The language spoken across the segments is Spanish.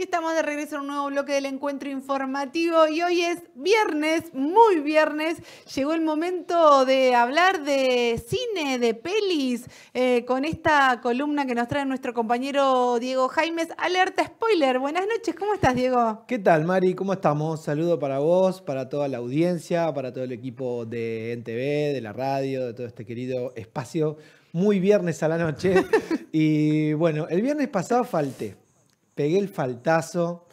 Y estamos de regreso a un nuevo bloque del encuentro informativo y hoy es viernes, muy viernes. Llegó el momento de hablar de cine, de pelis, eh, con esta columna que nos trae nuestro compañero Diego Jaimes. Alerta spoiler. Buenas noches, ¿cómo estás, Diego? ¿Qué tal, Mari? ¿Cómo estamos? Saludo para vos, para toda la audiencia, para todo el equipo de NTV, de la radio, de todo este querido espacio. Muy viernes a la noche. y bueno, el viernes pasado falté pegué el faltazo,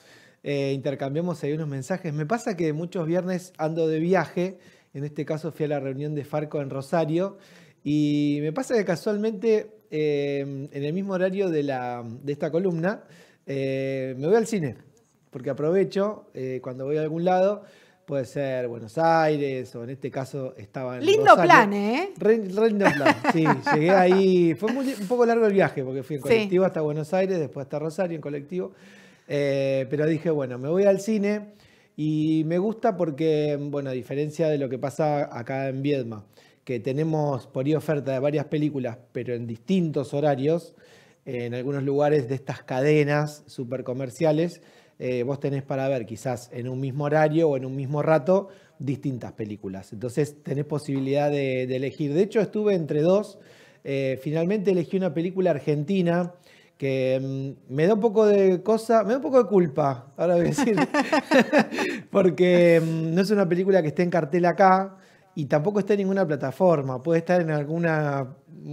eh, intercambiamos ahí unos mensajes. Me pasa que muchos viernes ando de viaje, en este caso fui a la reunión de Farco en Rosario, y me pasa que casualmente eh, en el mismo horario de, la, de esta columna eh, me voy al cine, porque aprovecho cuando voy a algún lado puede ser Buenos Aires o en este caso estaba en Lindo plan, ¿eh? lindo plan, sí. Llegué ahí, fue un poco largo el viaje porque fui en colectivo hasta Buenos Aires, después hasta Rosario en colectivo. Eh, pero dije, bueno, me voy al cine y me gusta porque, bueno, a diferencia de lo que pasa acá en Viedma, que tenemos por ahí oferta de varias películas, pero en distintos horarios, en algunos lugares de estas cadenas super comerciales, eh, vos tenés para ver quizás en un mismo horario o en un mismo rato distintas películas. Entonces tenés posibilidad de, elegir. De hecho, estuve entre dos. Eh, finalmente elegí una película argentina que mm, me da un poco de cosa, me da un poco de culpa, ahora voy a decir, porque mm, no es una película que esté en cartel acá y tampoco está en ninguna plataforma, puede estar en alguna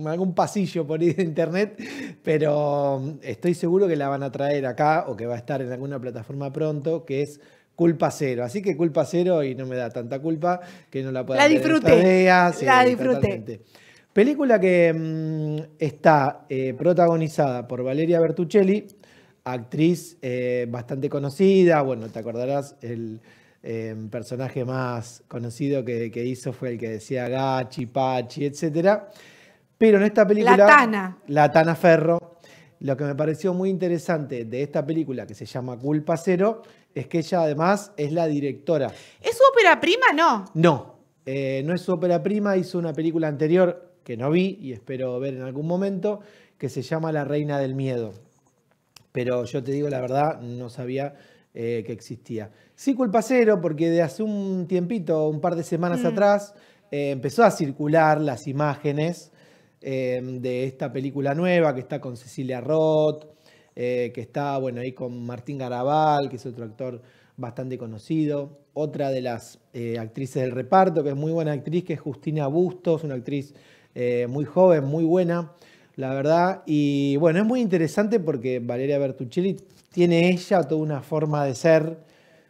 algún pasillo por ahí de internet, pero mm, estoy seguro que la van a traer acá o que va a estar en alguna plataforma pronto, que es Culpa Cero. Así que Culpa Cero y no me da tanta culpa que no la pueda La disfruté. la disfruté. Película que mm, está eh, protagonizada por Valeria Bertuccelli, actriz eh, bastante conocida. Bueno, te acordarás, el eh, personaje más conocido que, que, hizo fue el que decía Gachi, Pachi, etcétera. Pero en esta película. La Tana. La Tana Ferro. Lo que me pareció muy interesante de esta película, que se llama Culpa Cero, es que ella además es la directora. ¿Es su ópera prima? No. No, eh, no es su ópera prima. Hizo una película anterior que no vi y espero ver en algún momento, que se llama La Reina del Miedo. Pero yo te digo la verdad, no sabía eh, que existía. Sí, Culpa Cero, porque de hace un tiempito, un par de semanas mm. atrás, eh, empezó a circular las imágenes Em, de esta película nueva que está con Cecilia Roth, eh, que está bueno, ahí con Martín Garabal, que es otro actor bastante conocido. Otra de las eh, actrices del reparto, que es muy buena actriz, que es Justina Bustos, una actriz eh, muy joven, muy buena, la verdad. Y bueno, es muy interesante porque Valeria Bertuccelli tiene ella toda una forma de ser,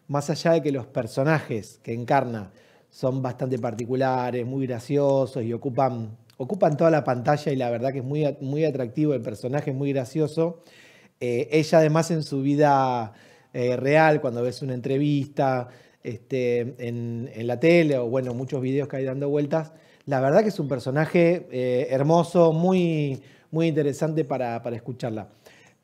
más allá de que los personajes que encarna son bastante particulares, muy graciosos y ocupan ocupan toda la pantalla y la verdad que es muy, muy atractivo, el personaje es muy gracioso. Eh, ella además en su vida eh, real, cuando ves una entrevista este, en, la tele o bueno, muchos videos que hay dando vueltas, la verdad que es un personaje eh, hermoso, muy, muy interesante para, para escucharla.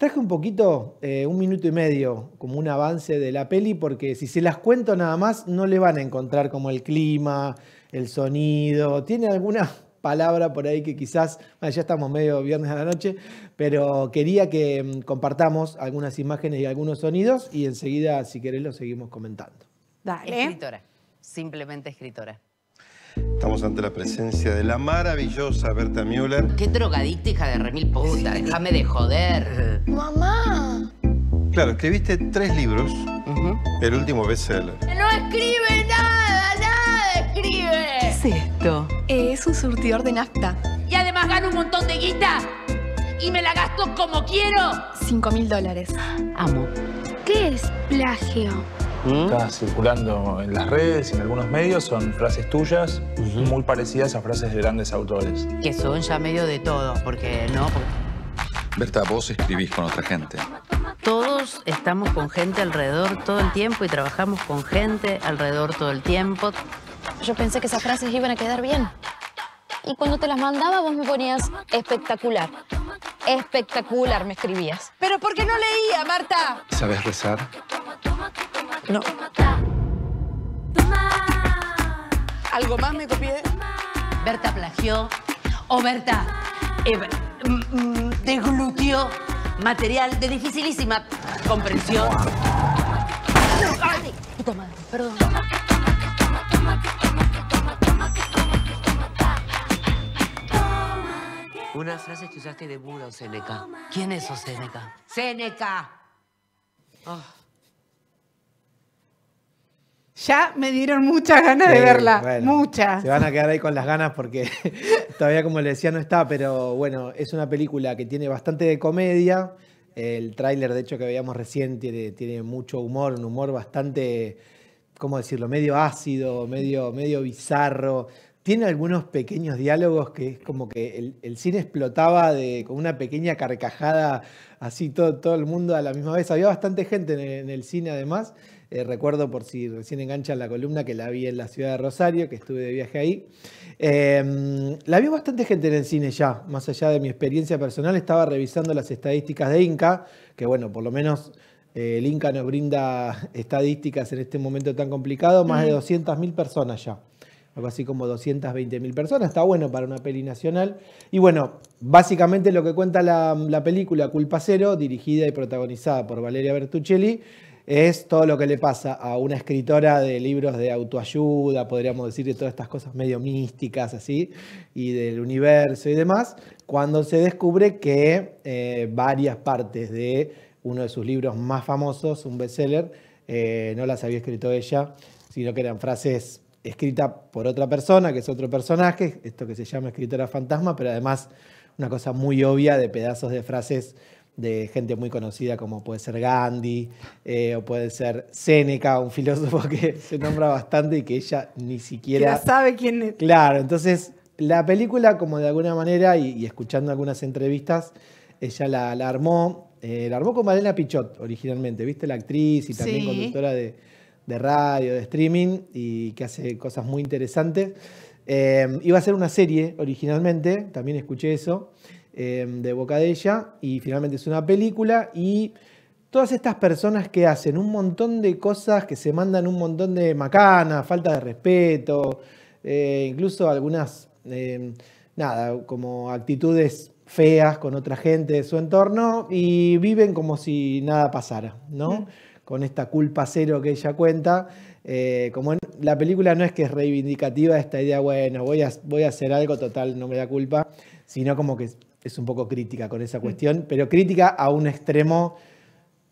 Traje un poquito, un minuto y medio, como un avance de la peli, porque si se las cuento nada más, no le van a encontrar como el clima, el sonido. Tiene alguna palabra por ahí que quizás, ya estamos medio viernes a la noche, pero quería que mm, compartamos algunas imágenes y algunos sonidos y enseguida, si querés, lo seguimos comentando. Dale. Escritora, simplemente escritora. Estamos ante la presencia de la maravillosa Berta Müller. Qué drogadicta, hija de remil puta, déjame de joder. Mamá. Claro, escribiste tres libros, el último bestseller. ¡No escribe nada, nada escribe! ¿Qué es esto? Es un surtidor de nafta. Y además gano un montón de guita. Y me la gasto como quiero. Cinco mil dólares. Amo. ¿Qué es plagio? ¿Mm? Está circulando en las redes y en algunos medios. Son frases tuyas muy parecidas a frases de grandes autores. Que son ya medio de todo, porque no... Berta, vos escribís con otra gente. Todos estamos con gente alrededor todo el tiempo y trabajamos con gente alrededor todo el tiempo. Yo pensé que esas frases iban a quedar bien. Y cuando te las mandaba vos me ponías espectacular. Espectacular me escribías. ¿Pero por qué no leía, Marta? ¿Sabes rezar? No. ¿Algo más me copié? Berta plagió o Berta eh, mm, mm, deglutió material de dificilísima comprensión. Puta madre, perdón. Una frase que usaste de Buda o Seneca. ¿Quién es Seneca? ¡Seneca! Ah, Ya me dieron muchas ganas de verla. bueno, muchas. Se van a quedar ahí con las ganas porque todavía, como le decía, no está, pero bueno, es una película que tiene bastante de comedia. El tráiler, de hecho, que veíamos recién, tiene, tiene mucho humor, un humor bastante, ¿cómo decirlo? Medio ácido, medio, medio bizarro. Tiene algunos pequeños diálogos que es como que el, el cine explotaba de, con una pequeña carcajada, así todo, todo el mundo a la misma vez. Había bastante gente en el, en el cine además. Eh, recuerdo, por si recién enganchan la columna, que la vi en la ciudad de Rosario, que estuve de viaje ahí. Eh, la vio bastante gente en el cine ya, más allá de mi experiencia personal. Estaba revisando las estadísticas de Inca, que bueno, por lo menos eh, el Inca nos brinda estadísticas en este momento tan complicado, más de 200.000 personas ya. Algo así como 220.000 personas. Está bueno para una peli nacional. Y bueno, básicamente lo que cuenta la, la película Culpa Cero, dirigida y protagonizada por Valeria Bertuccelli, es todo lo que le pasa a una escritora de libros de autoayuda, podríamos decir, de todas estas cosas medio místicas así, y del universo y demás, cuando se descubre que eh, varias partes de uno de sus libros más famosos, un bestseller, eh, no las había escrito ella, sino que eran frases escritas por otra persona, que es otro personaje, esto que se llama escritora fantasma, pero además una cosa muy obvia de pedazos de frases de gente muy conocida como puede ser Gandhi eh, o puede ser Séneca, un filósofo que se nombra bastante y que ella ni Que siquiera... ya sabe quién es. Claro, entonces la película como de alguna manera y, y escuchando algunas entrevistas, ella la, la armó, eh, la armó con Malena Pichot originalmente, ¿viste? La actriz y también Sí. conductora de, de radio, de streaming y que hace cosas muy interesantes. Eh, iba a ser una serie originalmente, también escuché eso, eh, de boca de ella, y finalmente es una película y todas estas personas que hacen un montón de cosas, que se mandan un montón de macanas, falta de respeto, eh, incluso algunas, eh, nada, como actitudes feas con otra gente de su entorno y viven como si nada pasara, ¿no? Con esta culpa cero que ella cuenta. Eh, como en- la película no es que es reivindicativa esta idea, bueno, voy a, voy a hacer algo total, no me da culpa, sino como que es- un poco crítica con esa cuestión, pero crítica a un extremo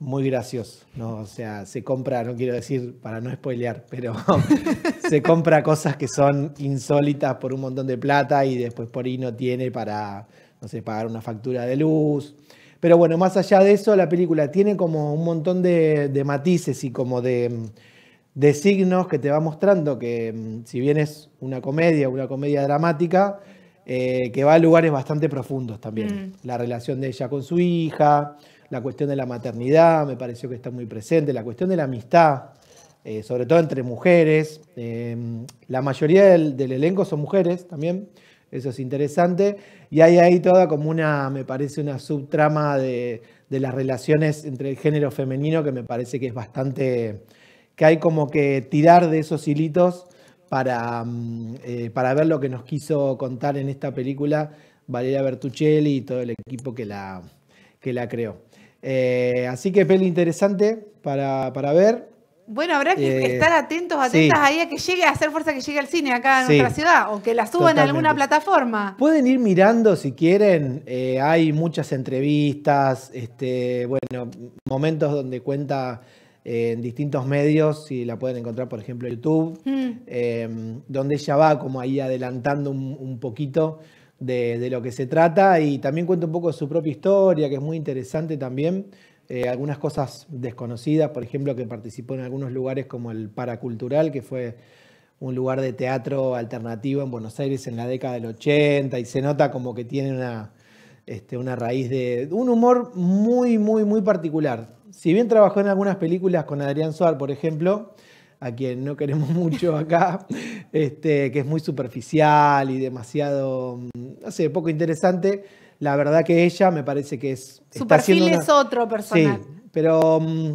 muy gracioso, ¿no? O sea, se compra, no quiero decir para no spoilear, pero se compra cosas que son insólitas por un montón de plata y después por ahí no tiene para, no sé, pagar una factura de luz. Pero bueno, más allá de eso, la película tiene como un montón de, de matices y como de, de signos que te va mostrando que mm, si bien es una comedia, una comedia dramática, eh, que va a lugares bastante profundos también. La relación de ella con su hija, la cuestión de la maternidad me pareció que está muy presente, la cuestión de la amistad, eh, sobre todo entre mujeres. Eh, la mayoría del, del elenco son mujeres también, eso es interesante. Y hay ahí toda como una, me parece, una subtrama de, de las relaciones entre el género femenino que me parece que es bastante, que hay como que tirar de esos hilitos para, mm, eh, para ver lo que nos quiso contar en esta película Valeria Bertuccelli y todo el equipo que la, que la creó. Eh, así que peli interesante para, para ver. Bueno, habrá que Eh, estar atentos, sí. atentas ahí a que llegue a hacer fuerza que llegue al cine acá en Sí. nuestra ciudad o que la suban a alguna Totalmente. plataforma. Pueden ir mirando si quieren, eh, hay muchas entrevistas, este, bueno, momentos donde cuenta en distintos medios, si la pueden encontrar por ejemplo en YouTube, Mm. eh, donde ella va como ahí adelantando un, un poquito de, de lo que se trata y también cuenta un poco de su propia historia, que es muy interesante también. Eh, algunas cosas desconocidas, por ejemplo, que participó en algunos lugares como el Paracultural, que fue un lugar de teatro alternativo en Buenos Aires en la década del 80 y se nota como que tiene una, este, una raíz de un humor muy, muy, muy particular. Si bien trabajó en algunas películas con Adrián Suar, por ejemplo, a quien no queremos mucho acá, este, que es muy superficial y demasiado, mm, no sé, poco interesante, la verdad que ella me parece que es... Su está perfil una- es otro personal. Sí, pero mm,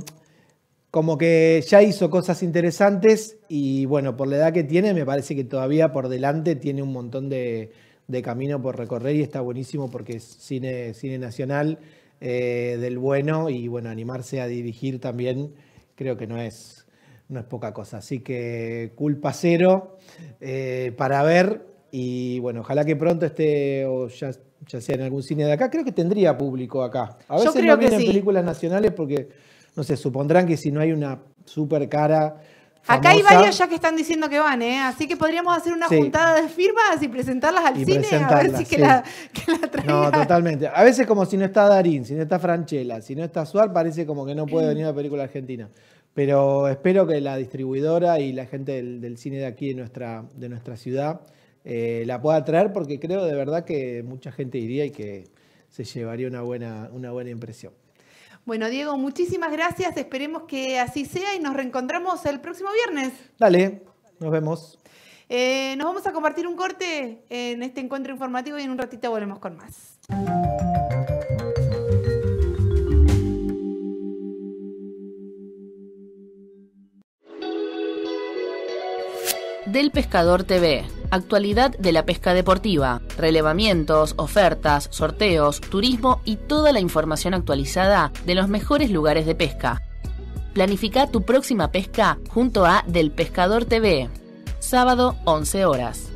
como que ya hizo cosas interesantes y bueno, por la edad que tiene, me parece que todavía por delante tiene un montón de, de camino por recorrer y está buenísimo porque es cine, cine nacional eh, del bueno y bueno, animarse a dirigir también creo que no es, no es poca cosa. Así que culpa cero eh, para ver y bueno, ojalá que pronto esté o ya, ya sea en algún cine de acá. Creo que tendría público acá. A Yo veces creo no que vienen sí. películas nacionales porque, no sé, supondrán que si no hay una super cara. Acá hay varios ya que están diciendo que van, ¿eh? Así que podríamos hacer una Sí. juntada de firmas y presentarlas al Y cine a ver si que sí. la, que la traigan. No, totalmente. A veces como si no está Darín, si no está Franchella, si no está Suar, parece como que no puede venir una película argentina. Pero espero que la distribuidora y la gente del, del cine de aquí, de nuestra, de nuestra ciudad, eh, la pueda traer porque creo de verdad que mucha gente iría y que se llevaría una buena, una buena impresión. Bueno, Diego, muchísimas gracias. Esperemos que así sea y nos reencontramos el próximo viernes. Dale, nos vemos. Eh, nos vamos a compartir un corte en este encuentro informativo y en un ratito volvemos con más. Del Pescador TV. Actualidad de la pesca deportiva, relevamientos, ofertas, sorteos, turismo y toda la información actualizada de los mejores lugares de pesca. Planifica tu próxima pesca junto a Del Pescador TV. Sábado 11 horas.